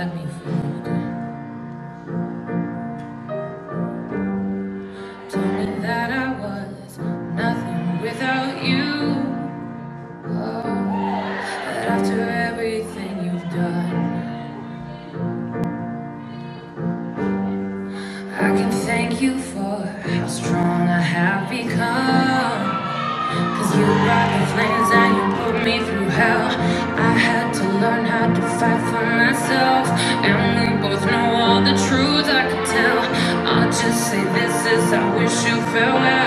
got me fooled. Told me that I was nothing without you. Oh, but after everything you've done, I can thank you for how strong I have become. Cause you brought the flames and you put me through hell. I had to learn how to fight for I wish you farewell